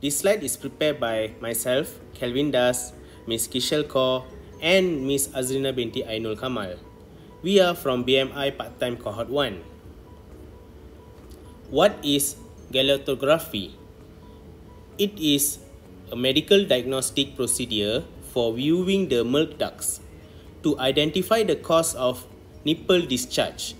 This slide is prepared by myself, Kelvin Das, Ms. Kishel Kaur, and Ms. Azrina binti Ainul Kamal. We are from BMI Part-Time Cohort 1. What is galactography? It is a medical diagnostic procedure for viewing the milk ducts to identify the cause of nipple discharge.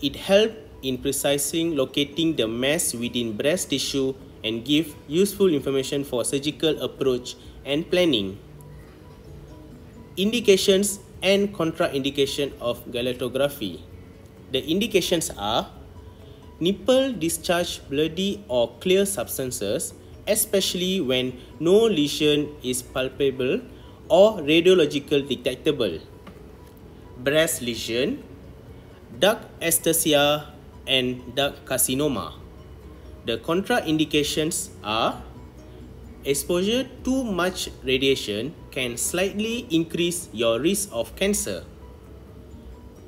It helps in precising locating the mass within breast tissue and give useful information for surgical approach and planning. Indications and contraindication of galactography. The indications are nipple discharge bloody or clear substances, especially when no lesion is palpable or radiological detectable. Breast lesion, duct ectasia, and duct carcinoma. The contraindications are exposure to much radiation can slightly increase your risk of cancer.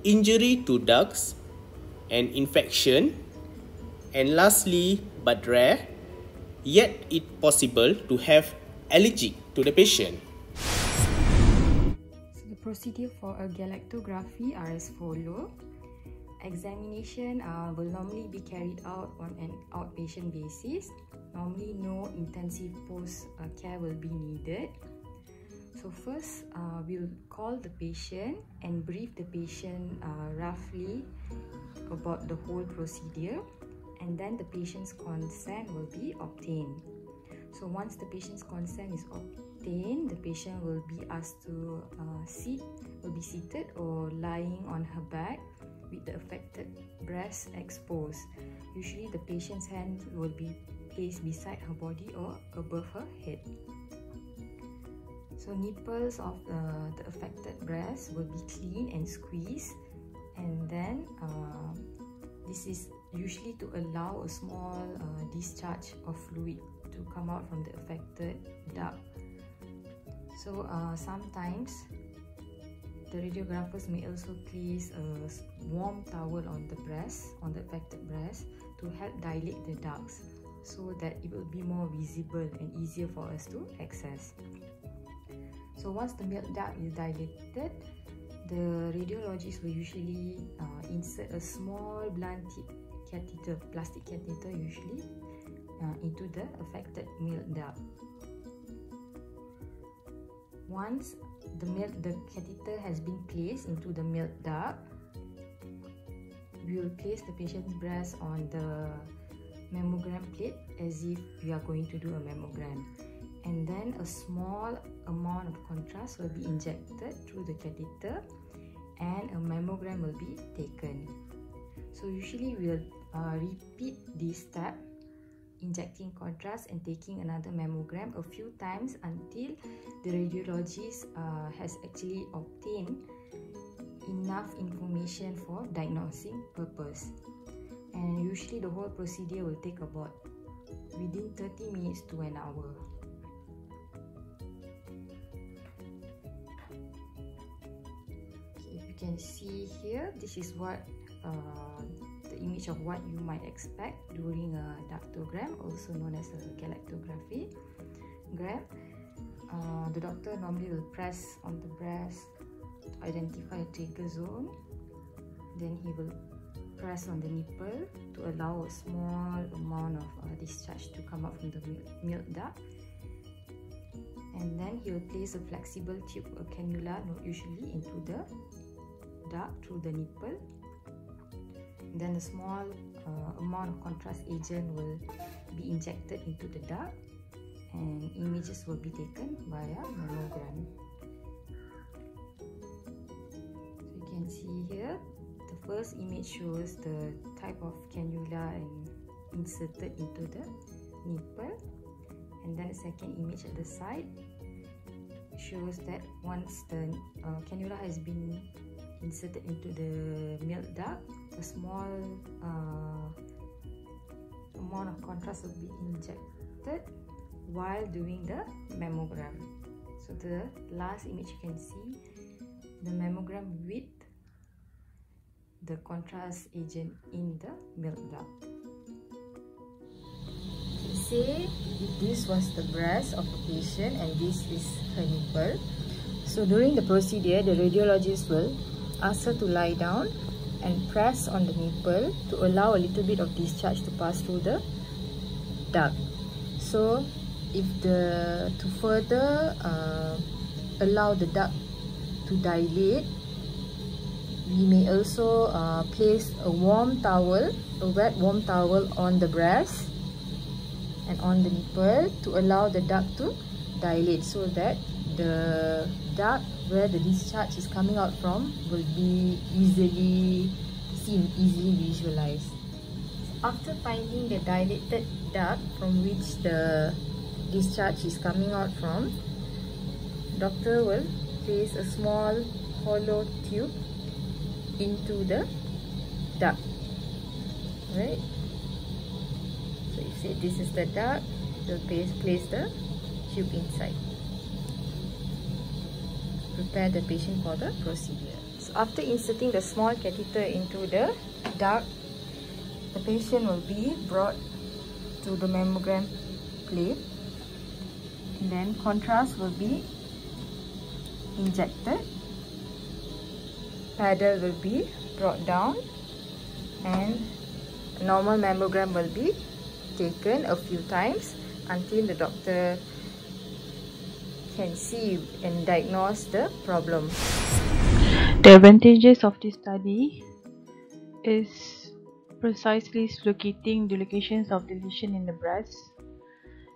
Injury to ducts and infection. And lastly, but rare, yet it possible to have allergic to the patient. So the procedure for a galactography are as follow. Examination uh, will normally be carried out on an outpatient basis. Normally, no intensive post uh, care will be needed. So first, uh, we'll call the patient and brief the patient uh, roughly about the whole procedure and then the patient's consent will be obtained. So once the patient's consent is obtained, the patient will be asked to uh, sit, will be seated or lying on her back with the affected breast exposed. Usually the patient's hand will be placed beside her body or above her head. So nipples of the, the affected breast will be clean and squeezed and then uh, this is usually to allow a small uh, discharge of fluid to come out from the affected duct. So uh, sometimes the radiographers may also place a warm towel on the breast, on the affected breast to help dilate the ducts so that it will be more visible and easier for us to access. So once the milk duct is dilated, the radiologist will usually uh, insert a small blunt catheter, plastic catheter usually, uh, into the affected milk duct. Once the milk the catheter has been placed into the milk duct we will place the patient's breast on the mammogram plate as if we are going to do a mammogram. And then a small amount of contrast will be injected through the catheter and a mammogram will be taken. So usually we'll uh, repeat this step injecting contrast and taking another mammogram a few times until the radiologist uh, has actually obtained enough information for diagnosing purpose. And usually the whole procedure will take about within 30 minutes to an hour. If you can see here this is what uh, the image of what you might expect during a ductogram, also known as a galactography. Grab. Uh, the doctor normally will press on the breast to identify a trigger zone. Then he will press on the nipple to allow a small amount of uh, discharge to come out from the milk duct. And then he will place a flexible tube, a cannula, usually into the duct through the nipple then a small uh, amount of contrast agent will be injected into the duct and images will be taken via mammogram. So you can see here, the first image shows the type of cannula and inserted into the nipple and then the second image at the side shows that once the uh, cannula has been inserted into the milk duct a small uh, amount of contrast will be injected while doing the mammogram. So the last image you can see the mammogram with the contrast agent in the milk duct. say this was the breast of a patient and this is her nipple. So during the procedure, the radiologist will ask her to lie down and press on the nipple to allow a little bit of discharge to pass through the duct. So if the to further uh, allow the duct to dilate, we may also uh, place a warm towel, a wet warm towel on the breast and on the nipple to allow the duct to dilate so that the duct where the discharge is coming out from will be easily seen, easily visualized. After finding the dilated duct from which the discharge is coming out from, doctor will place a small hollow tube into the duct. Right? So you see this is the duct, we'll place, place the tube inside. Prepare the patient for the procedure. So after inserting the small catheter into the duct, the patient will be brought to the mammogram plate. And then contrast will be injected. Paddle will be brought down. And normal mammogram will be taken a few times until the doctor can see and diagnose the problem. The advantages of this study is precisely locating the locations of the lesion in the breast.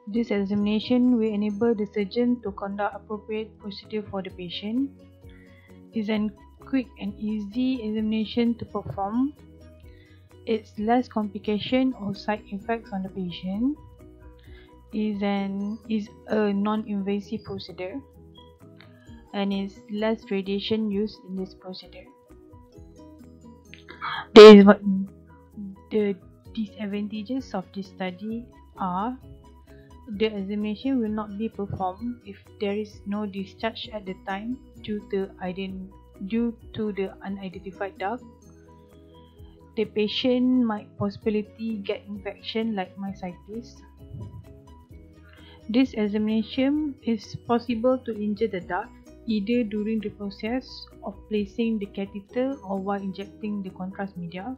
This examination will enable the surgeon to conduct appropriate procedure for the patient. Is an quick and easy examination to perform. It's less complication or side effects on the patient. Is an is a non-invasive procedure and is less radiation used in this procedure. What the disadvantages of this study are the examination will not be performed if there is no discharge at the time due to ident due to the unidentified duct. The patient might possibly get infection like myositis. This examination is possible to injure the duct either during the process of placing the catheter or while injecting the contrast media.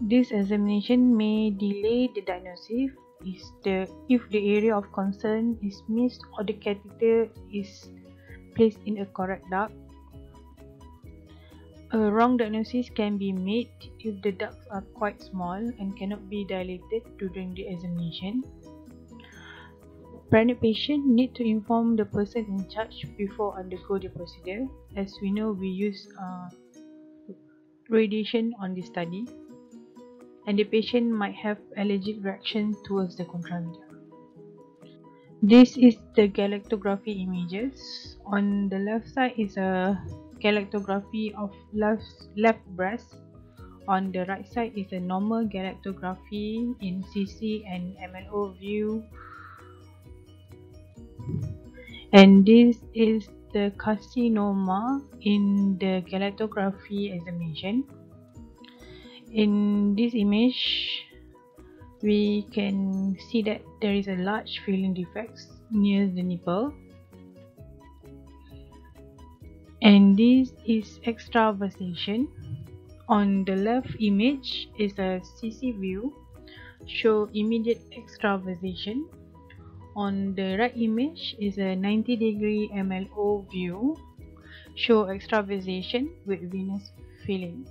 This examination may delay the diagnosis if the, if the area of concern is missed or the catheter is placed in a correct duct. A wrong diagnosis can be made if the ducts are quite small and cannot be dilated during the examination. Pregnant patient need to inform the person in charge before undergo the procedure. As we know, we use uh, radiation on the study, and the patient might have allergic reaction towards the contrast This is the galactography images. On the left side is a galactography of left, left breast. On the right side is a normal galactography in CC and MLO view. And this is the carcinoma in the galactography examination. In this image, we can see that there is a large filling defects near the nipple. And this is extravasation. On the left image is a CC view. Show immediate extravasation on the right image is a 90 degree MLO view. Show extravasation with venous filling